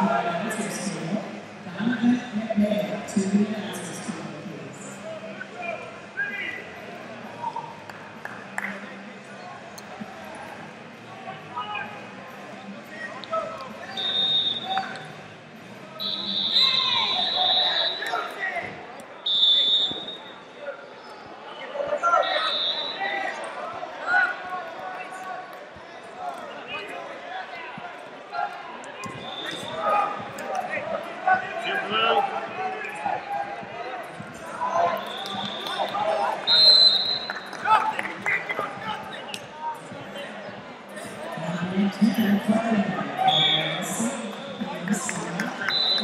Amen.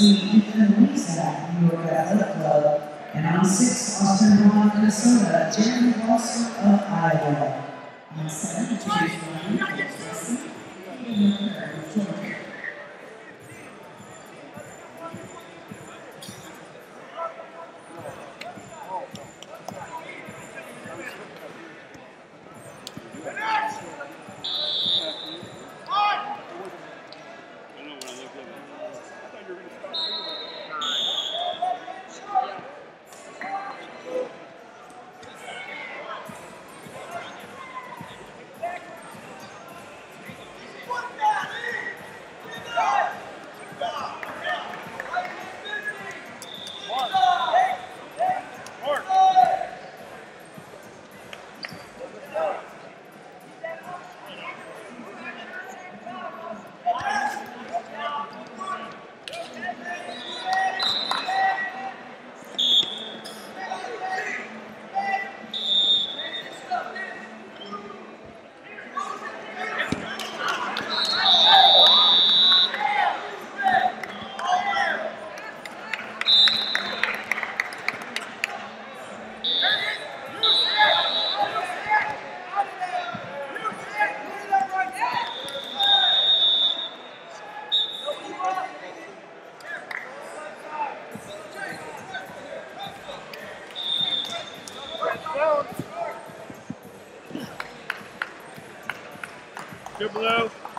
University Economics at New York Athletic Club, and on 6, Austin Hall, Minnesota, Jeremy Foster of Iowa. On 7, James Ryan, Wisconsin, New York, Go blue.